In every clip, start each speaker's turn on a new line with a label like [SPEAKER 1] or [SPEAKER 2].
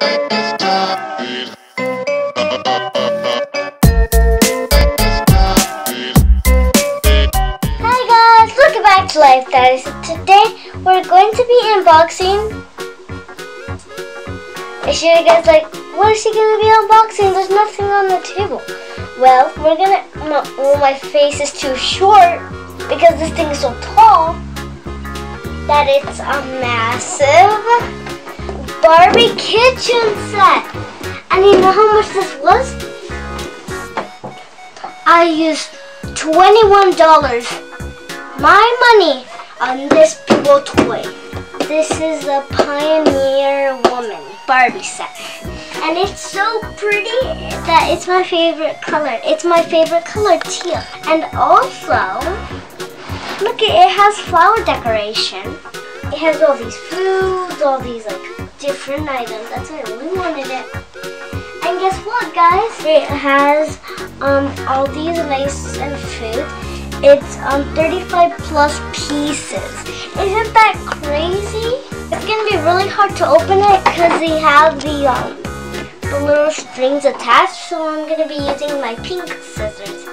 [SPEAKER 1] Guys, welcome back to Life With Ari. Today we're going to be unboxing. I sure you guys like, what is she gonna be unboxing? There's nothing on the table. Well, we're gonna. No, well, my face is too short because this thing is so tall that it's a massive Barbie kitchen set. And you know how much this was? I used $21 my money on this people toy. This is the Pioneer Woman Barbie set. And it's so pretty that it's my favorite color. It's my favorite color teal. And also, look it, it has flower decoration. It has all these foods, all these like different items. That's why I really wanted it. And guess what, guys? It has um, all these nice and food. It's um, 35 plus pieces. Isn't that crazy? It's gonna be really hard to open it because they have the um, the little strings attached. So I'm gonna be using my pink scissors.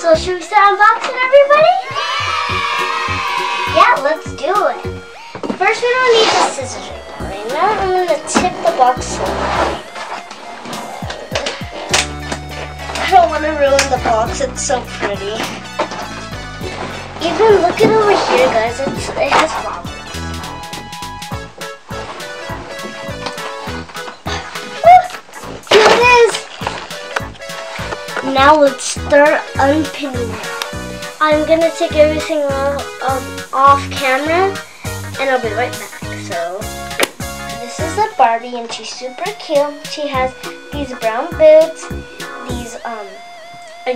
[SPEAKER 1] So should we start unboxing, everybody? Yeah, let's do it. First, we don't need the scissors now. I'm gonna tip the box. I don't want to ruin the box. It's so pretty. Even look at over here, guys. It's, it has flowers. Now let's start unpinning it. I'm gonna take everything off, um, off camera, and I'll be right back. Barbie, and she's super cute. She has these brown boots, these um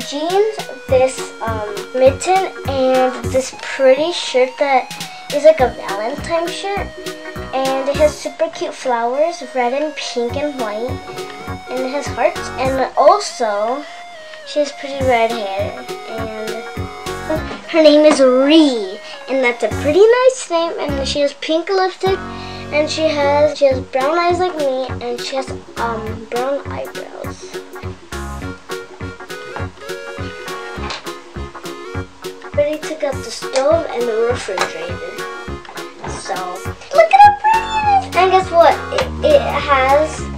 [SPEAKER 1] jeans, this um, mitten, and this pretty shirt that is like a Valentine shirt. And it has super cute flowers, red and pink and white. And it has hearts. And also, she has pretty red hair. And her name is Ree. And that's a pretty nice name. And she has pink lipstick. And she has she has brown eyes like me. And she has um, brown eyebrows. ready to get the stove and the refrigerator. So, look at how pretty it is! And guess what? It, it has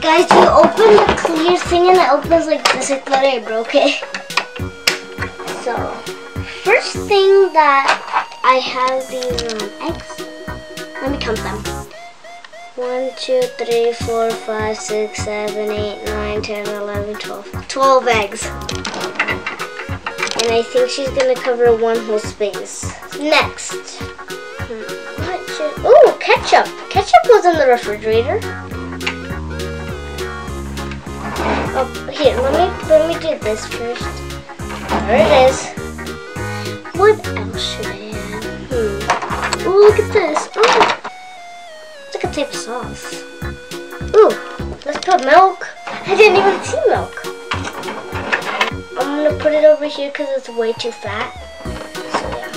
[SPEAKER 1] guys, you open the clear thing and it opens like this. I thought I broke it. So, first thing that I have these um, eggs. Let me count them. 1, 2, 3, 4, 5, 6, 7, 8, 9, 10, 11, 12. 12 eggs. And I think she's going to cover one whole space. Next. Hmm, what should... Ooh, ketchup. Ketchup was in the refrigerator. Oh, here, let me, let me do this first. There it is. What else should I add? Hmm. Ooh, look at this. Ooh. It's like a type of sauce. Ooh, let's put milk. I didn't even see milk. I'm gonna put it over here because it's way too fat. So yeah.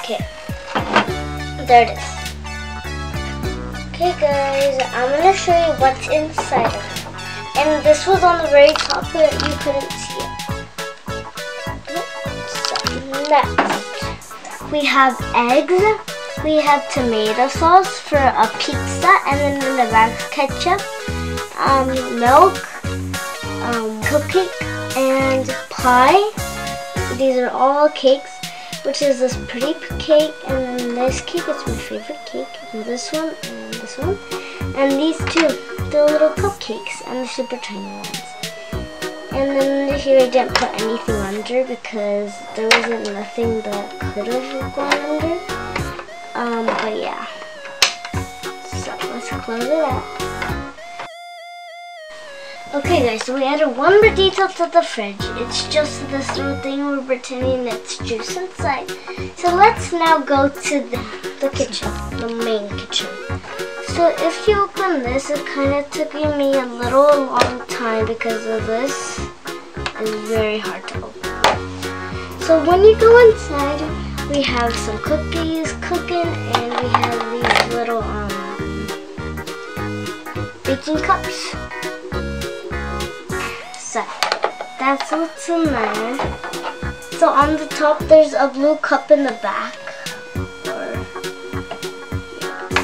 [SPEAKER 1] Okay. There it is. Okay guys, I'm gonna show you what's inside of it. And this was on the very top so that you couldn't see it. So next, we have eggs. We have tomato sauce for a pizza, and then in the back ketchup, um, milk, um, cupcake, and pie. These are all cakes, which is this pretty cake, and then this cake is my favorite cake, and this one, and this one, and these two, the little cupcakes, and the super tiny ones. And then here I didn't put anything under because there wasn't nothing that could have gone under. Um, but yeah. So let's close it up. Okay guys, so we added one more detail to the fridge. It's just this little thing we're pretending it's juice inside. So let's now go to the, the kitchen, the main kitchen. So if you open this, it kind of took me a little long time because of this. It's very hard to open. So when you go inside, we have some cookies cooking and we have these little um, baking cups. So that's what's in there. So on the top there's a blue cup in the back.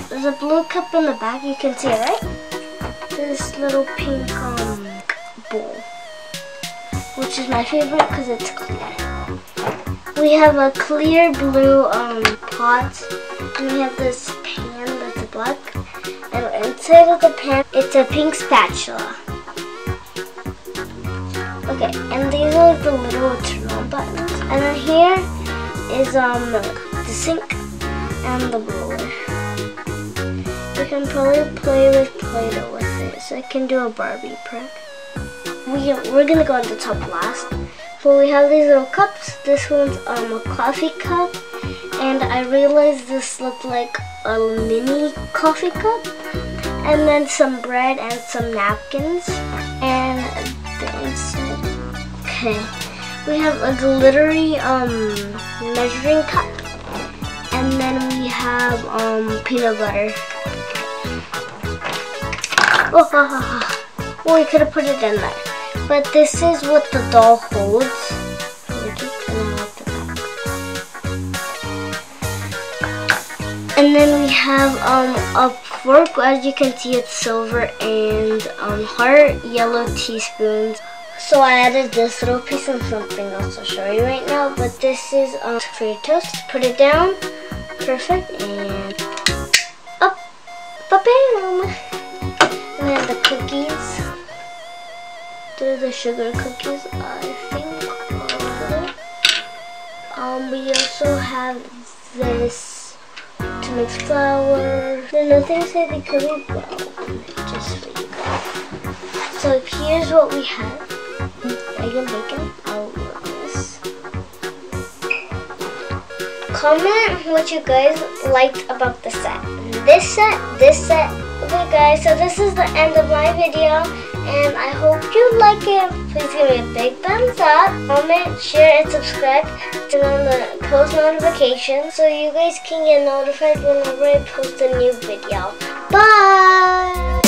[SPEAKER 1] There's a blue cup in the back, you can see it, right? This little pink um, bowl, which is my favorite because it's clear. We have a clear blue um, pot, and we have this pan that's black, and inside of the pan, it's a pink spatula. Okay, and these are the little turn on buttons, and then here is um the sink and the blower. You can probably play with Play-Doh with it, so I can do a Barbie prank. We, we're gonna go on the top last. But we have these little cups. This one's um, a coffee cup. And I realized this looked like a mini coffee cup. And then some bread and some napkins. And the inside. Okay. We have a glittery um, measuring cup. And then we have um, peanut butter. Oh, well, we could have put it in there. But this is what the doll holds. And then we have um, a fork, as you can see it's silver, and um, heart yellow teaspoons. So I added this little piece and something else I'll show you right now. But this is um, for your toast. Put it down. Perfect. And up. Ba-bam! And then the cookies. They're the sugar cookies, I think. Um, we also have this to mix flour. There's nothing said it could be well, just for you guys. So here's what we have. Bacon. I'll work this. Comment what you guys liked about the set. This set, this set. Okay guys, so this is the end of my video and I hope you like it. Please give me a big thumbs up, comment, share, and subscribe. Turn on the post notifications so you guys can get notified whenever I post a new video. Bye!